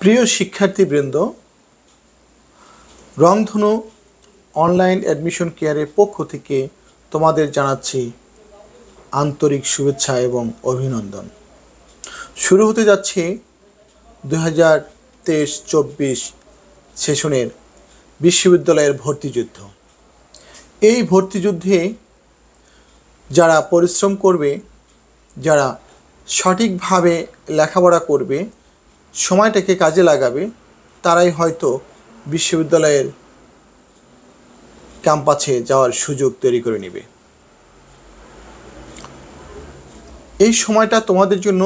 প্রিয় শিক্ষার্থীবৃন্দ, রংধনু অনলাইন অ্যাডমিশন কেয়ারের পক্ষ থেকে তোমাদের জানাচ্ছি আন্তরিক শুভেচ্ছা এবং অভিনন্দন। শুরু হতে যাচ্ছে দু হাজার তেইশ চব্বিশ সেশনের বিশ্ববিদ্যালয়ের ভর্তিযুদ্ধ এই ভর্তিযুদ্ধে যারা পরিশ্রম করবে, যারা সঠিকভাবে লেখাপড়া করবে সময়টাকে কাজে লাগাবে, তারাই হয়তো বিশ্ববিদ্যালয়ের ক্যাম্পাসে যাওয়ার সুযোগ তৈরি করে নেবে। এই সময়টা তোমাদের জন্য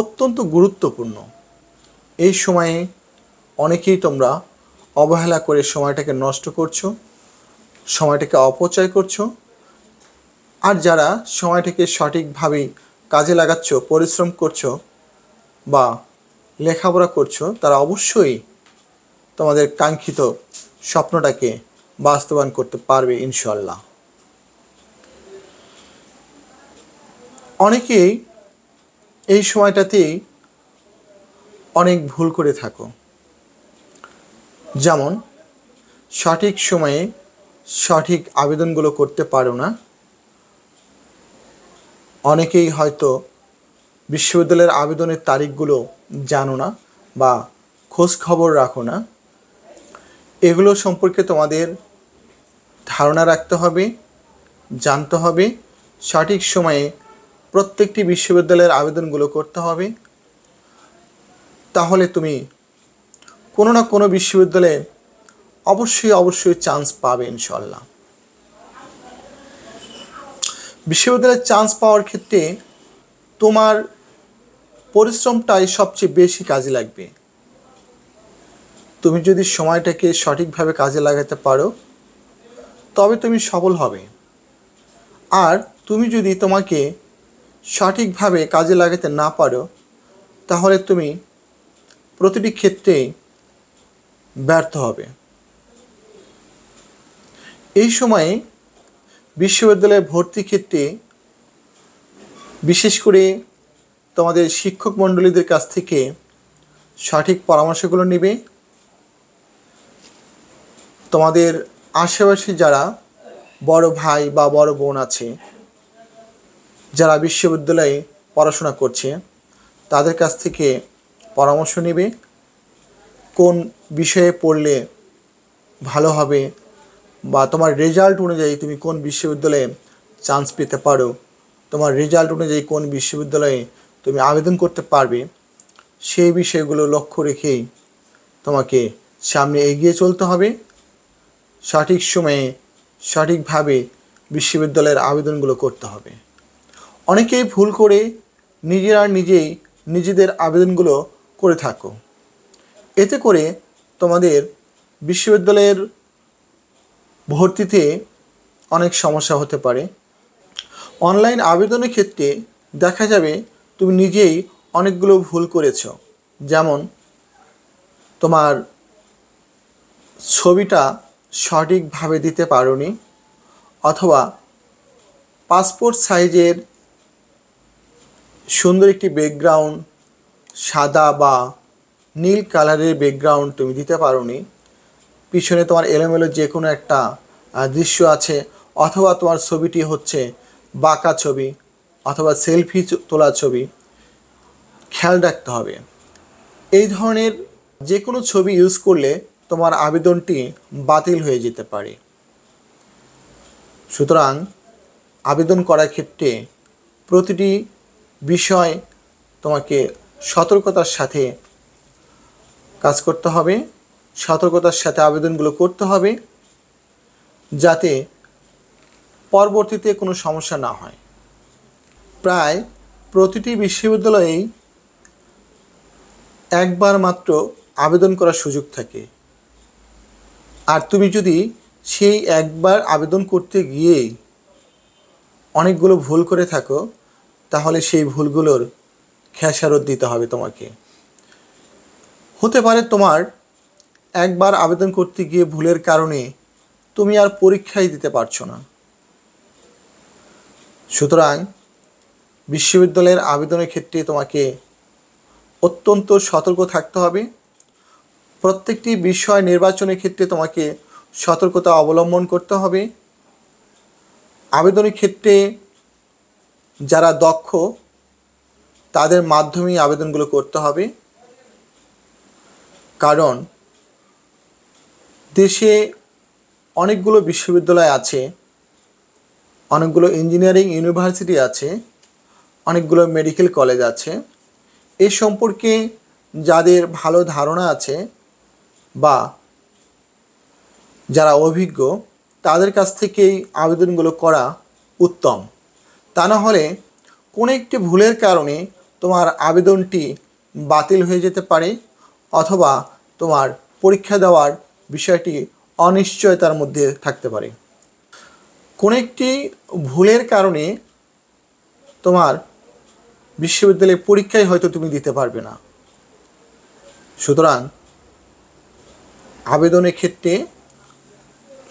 অত্যন্ত গুরুত্বপূর্ণ। এই সময়ে অনেকেই তোমরা অবহেলা করে সময়টাকে নষ্ট করছ, সময়টাকে অপচয় করছ, আর যারা সময়টাকে সঠিকভাবে কাজে লাগাচ্ছ, পরিশ্রম করছ বা লেখাপড়া করছ, তারা অবশ্যই তোমাদের কাঙ্ক্ষিত স্বপ্নটাকে বাস্তবায়ন করতে পারবে ইনশাল্লাহ অনেকেই এই সময়টাতেই অনেক ভুল করে থাকো। যেমন, সঠিক সময়ে সঠিক আবেদনগুলো করতে পারো না। অনেকেই হয়তো বিশ্ববিদ্যালয়ের আবেদনের তারিখগুলো জানো না বা খোঁজ খবর রাখো না। এগুলো সম্পর্কে তোমাদের ধারণা রাখতে হবে, জানতে হবে। সঠিক সময়ে প্রত্যেকটি বিশ্ববিদ্যালয়ের আবেদনগুলো করতে হবে। তাহলে তুমি কোনো না কোনো বিশ্ববিদ্যালয়ে অবশ্যই অবশ্যই চান্স পাবে ইনশাল্লাহ বিশ্ববিদ্যালয়ের চান্স পাওয়ার ক্ষেত্রে তোমার পরিশ্রমটাই সবচেয়ে বেশি কাজে লাগবে। তুমি যদি সময়টাকে সঠিকভাবে কাজে লাগাতে পারো, তবে তুমি সফল হবে। আর তুমি যদি তোমাকে সঠিকভাবে কাজে লাগাতে না পারো, তাহলে তুমি প্রতিটি ক্ষেত্রেই ব্যর্থ হবে। এই সময়ে বিশ্ববিদ্যালয়ে ভর্তি ক্ষেত্রে বিশেষ করে তোমাদের শিক্ষক মণ্ডলীদের কাছ থেকে সঠিক পরামর্শগুলো নেবে। তোমাদের আশেপাশে যারা বড় ভাই বা বড় বোন আছে, যারা বিশ্ববিদ্যালয়ে পড়াশোনা করছে, তাদের কাছ থেকে পরামর্শ নেবে। কোন বিষয়ে পড়লে ভালো হবে বা তোমার রেজাল্ট অনুযায়ী তুমি কোন বিশ্ববিদ্যালয়ে চান্স পেতে পারো, তোমার রেজাল্ট অনুযায়ী কোন বিশ্ববিদ্যালয়ে তুমি আবেদন করতে পারবে, সেই বিষয়গুলো লক্ষ্য রেখেই তোমাকে সামনে এগিয়ে চলতে হবে। সঠিক সময়ে সঠিকভাবে বিশ্ববিদ্যালয়ের আবেদনগুলো করতে হবে। অনেকেই ভুল করে নিজেরা নিজেই নিজেদের আবেদনগুলো করে থাকো। এতে করে তোমাদের বিশ্ববিদ্যালয়ের ভর্তিতে অনেক সমস্যা হতে পারে। অনলাইন আবেদনের ক্ষেত্রে দেখা যাবে তুমি নিজেই অনেকগুলো ভুল করেছ। যেমন, তোমার ছবিটা সঠিকভাবে দিতে পারোনি, অথবা পাসপোর্ট সাইজের সুন্দর একটি ব্যাকগ্রাউন্ড সাদা বা নীল কালারের ব্যাকগ্রাউন্ড তুমি দিতে পারোনি, পিছনে তোমার এলোমেলো যে কোনো একটা দৃশ্য আছে, অথবা তোমার ছবিটি হচ্ছে বাঁকা ছবি অথবা সেলফি তোলা ছবি, খেয়াল রাখতে হবে। এই ধরনের যে কোনো ছবি ইউজ করলে তোমার আবেদনটি বাতিল হয়ে যেতে পারে। সুতরাং আবেদন করার ক্ষেত্রে প্রতিটি বিষয় তোমাকে সতর্কতার সাথে কাজ করতে হবে, সতর্কতার সাথে আবেদনগুলো করতে হবে, যাতে পরবর্তীতে কোনো সমস্যা না হয়। প্রায় প্রতিটি বিশ্ববিদ্যালয়েই একবার মাত্র আবেদন করার সুযোগ থাকে। আর তুমি যদি সেই একবার আবেদন করতে গিয়ে অনেকগুলো ভুল করে থাকো, তাহলে সেই ভুলগুলোর খেসারত দিতে হবে তোমাকে। হতে পারে তোমার একবার আবেদন করতে গিয়ে ভুলের কারণে তুমি আর পরীক্ষাই দিতে পারছ না। সুতরাং বিশ্ববিদ্যালয়ের আবেদনের ক্ষেত্রে তোমাকে অত্যন্ত সতর্ক থাকতে হবে। প্রত্যেকটি বিষয় নির্বাচনের ক্ষেত্রে তোমাকে সতর্কতা অবলম্বন করতে হবে। আবেদনের ক্ষেত্রে যারা দক্ষ, তাদের মাধ্যমেই আবেদনগুলো করতে হবে। কারণ দেশে অনেকগুলো বিশ্ববিদ্যালয় আছে, অনেকগুলো ইঞ্জিনিয়ারিং ইউনিভার্সিটি আছে। অনেকগুলো মেডিকেল কলেজ আছে। এ সম্পর্কে যাদের ভালো ধারণা আছে বা যারা অভিজ্ঞ, তাদের কাছ থেকেই আবেদনগুলো করা উত্তম। তা না হলে কোনো একটি ভুলের কারণে তোমার আবেদনটি বাতিল হয়ে যেতে পারে অথবা তোমার পরীক্ষা দেওয়ার বিষয়টি অনিশ্চয়তার মধ্যে থাকতে পারে। কোনো একটি ভুলের কারণে তোমার বিশ্ববিদ্যালয়ে পরীক্ষায় হয়তো তুমি দিতে পারবে না। সুতরাং আবেদনের ক্ষেত্রে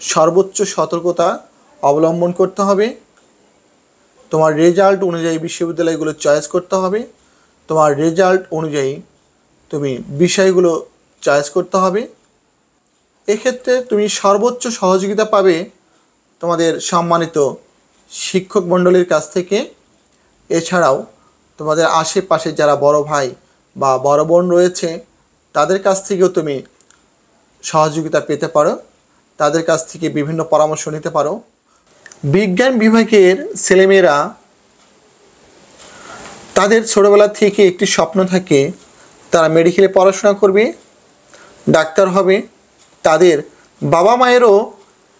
সর্বোচ্চ সতর্কতা অবলম্বন করতে হবে। তোমার রেজাল্ট অনুযায়ী বিশ্ববিদ্যালয়গুলো চয়েস করতে হবে। তোমার রেজাল্ট অনুযায়ী তুমি বিষয়গুলো চয়েস করতে হবে। এক্ষেত্রে তুমি সর্বোচ্চ সহযোগিতা পাবে তোমাদের সম্মানিত শিক্ষক মণ্ডলীর কাছ থেকে। এছাড়াও তোমাদের আশেপাশে যারা বড় ভাই বা বড় বোন রয়েছে, তাদের কাছ থেকেও তুমি সহযোগিতা পেতে পারো। তাদের কাছ থেকে বিভিন্ন পরামর্শ নিতে পারো। বিজ্ঞান বিভাগের ছেলেমেয়েরা তাদের ছোটোবেলা থেকে একটি স্বপ্ন থাকে, তারা মেডিকেলে পড়াশোনা করবে, ডাক্তার হবে। তাদের বাবা মায়েরও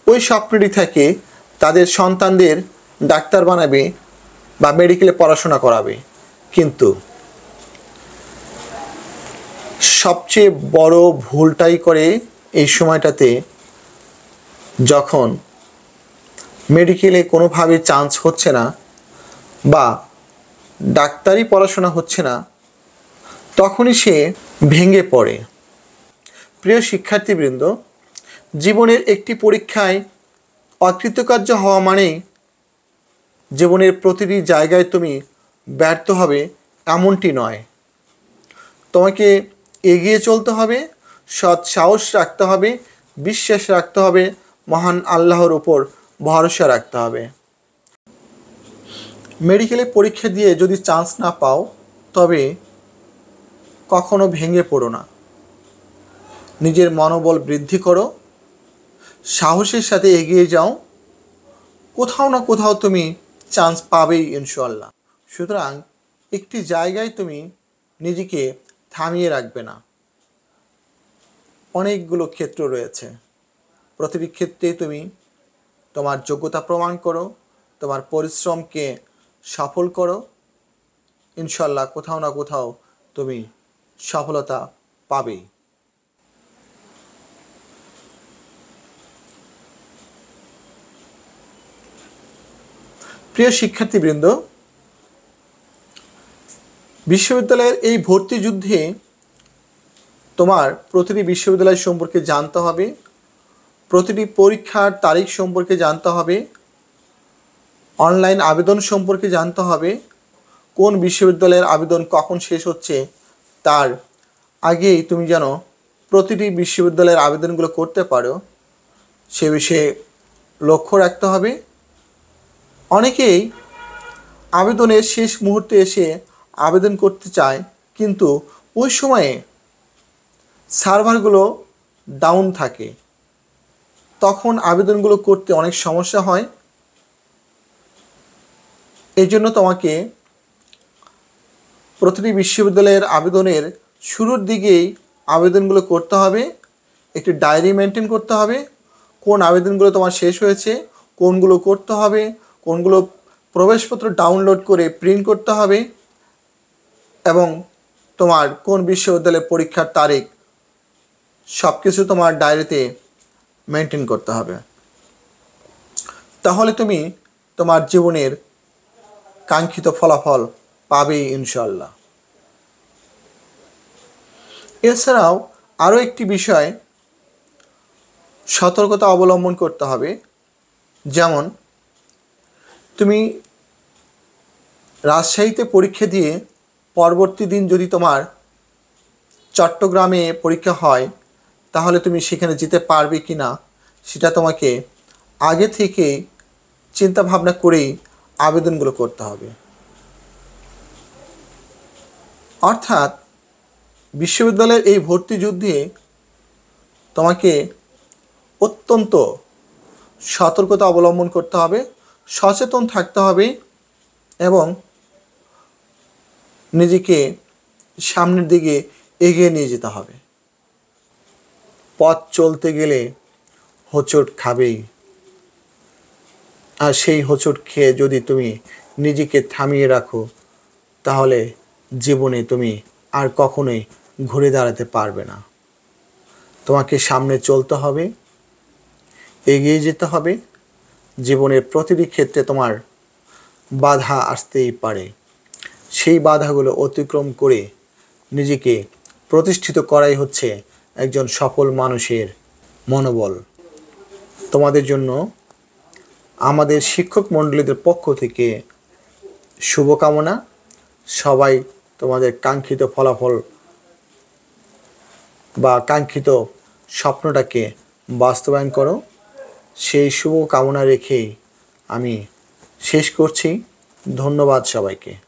ওই স্বপ্নটি থাকে, তাদের সন্তানদের ডাক্তার বানাবে বা মেডিকেলে পড়াশোনা করাবে। কিন্তু সবচেয়ে বড় ভুলটাই করে এই সময়টাতে যখন মেডিকেলে কোনোভাবে চান্স হচ্ছে না বা ডাক্তারি পড়াশোনা হচ্ছে না, তখনই সে ভেঙে পড়ে। প্রিয় শিক্ষার্থীবৃন্দ, জীবনের একটি পরীক্ষায় অকৃতকার্য হওয়া মানেই জীবনের প্রতিটি জায়গায় তুমি ব্যর্থ হবে এমনটি নয়। তোমাকে এগিয়ে চলতে হবে, সৎ সাহস রাখতে হবে, বিশ্বাস রাখতে হবে, মহান আল্লাহর উপর ভরসা রাখতে হবে। মেডিকেলে পরীক্ষা দিয়ে যদি চান্স না পাও, তবে কখনো ভেঙে পড়ো না। নিজের মনোবল বৃদ্ধি করো। সাহসের সাথে এগিয়ে যাও। কোথাও না কোথাও তুমি চান্স পাবেই ইনশাল্লাহ সুতরাং একটি জায়গায় তুমি নিজেকে থামিয়ে রাখবে না। অনেকগুলো ক্ষেত্র রয়েছে। প্রতিটি ক্ষেত্রে তুমি তোমার যোগ্যতা প্রমাণ করো, তোমার পরিশ্রমকে সফল করো। ইনশাল্লাহ কোথাও না কোথাও তুমি সফলতা পাবেই। প্রিয় শিক্ষার্থীবৃন্দ বিশ্ববিদ্যালয়ের এই ভর্তি যুদ্ধে তোমার প্রতিটি বিশ্ববিদ্যালয় সম্পর্কে জানতে হবে, প্রতিটি পরীক্ষার তারিখ সম্পর্কে জানতে হবে, অনলাইন আবেদন সম্পর্কে জানতে হবে, কোন বিশ্ববিদ্যালয়ের আবেদন কখন শেষ হচ্ছে, তার আগেই তুমি যেন প্রতিটি বিশ্ববিদ্যালয়ের আবেদনগুলো করতে পারো, সে বিষয়ে লক্ষ্য রাখতে হবে। অনেকেই আবেদনের শেষ মুহূর্তে এসে আবেদন করতে চায়, কিন্তু ওই সময়ে সার্ভারগুলো ডাউন থাকে। তখন আবেদনগুলো করতে অনেক সমস্যা হয়। এই জন্য তোমাকে প্রতিটি বিশ্ববিদ্যালয়ের আবেদনের শুরুর দিকেই আবেদনগুলো করতে হবে, একটি ডায়েরি মেনটেন করতে হবে, কোন আবেদনগুলো তোমার শেষ হয়েছে, কোনগুলো করতে হবে, কোনগুলো প্রবেশপত্র ডাউনলোড করে প্রিন্ট করতে হবে এবং তোমার কোন বিশ্ববিদ্যালয়ে পরীক্ষার তারিখ সব কিছু তোমার ডায়েরিতে মেনটেন করতে হবে। তাহলে তুমি তোমার জীবনের কাঙ্ক্ষিত ফলাফল পাবেই ইনশাল্লাহ এছাড়াও আরও একটি বিষয় সতর্কতা অবলম্বন করতে হবে, যেমন তুমি রাজশাহীতে পরীক্ষা দিয়ে পরবর্তী দিন যদি তোমার চট্টগ্রামে পরীক্ষা হয়, তাহলে তুমি সেখানে যেতে পারবে কি না, সেটা তোমাকে আগে থেকে চিন্তা ভাবনা করেই আবেদনগুলো করতে হবে। অর্থাৎ বিশ্ববিদ্যালয়ের এই ভর্তি যুদ্ধে তোমাকে অত্যন্ত সতর্কতা অবলম্বন করতে হবে, সচেতন থাকতে হবে এবং নিজেকে সামনের দিকে এগিয়ে নিয়ে যেতে হবে। পথ চলতে গেলে হোঁচট খাবেই। আর সেই হোঁচট খেয়ে যদি তুমি নিজেকে থামিয়ে রাখো, তাহলে জীবনে তুমি আর কখনোই ঘুরে দাঁড়াতে পারবে না। তোমাকে সামনে চলতে হবে, এগিয়ে যেতে হবে। জীবনের প্রতিটি ক্ষেত্রে তোমার বাধা আসতেই পারে। সেই বাধাগুলো অতিক্রম করে নিজেকে প্রতিষ্ঠিত করাই হচ্ছে একজন সফল মানুষের মনোবল। তোমাদের জন্য আমাদের শিক্ষক মণ্ডলীদের পক্ষ থেকে শুভকামনা। সবাই তোমাদের কাঙ্ক্ষিত ফলাফল বা কাঙ্ক্ষিত স্বপ্নটাকে বাস্তবায়ন করো। সেই শুভ কামনা রেখেই আমি শেষ করছি। ধন্যবাদ সবাইকে।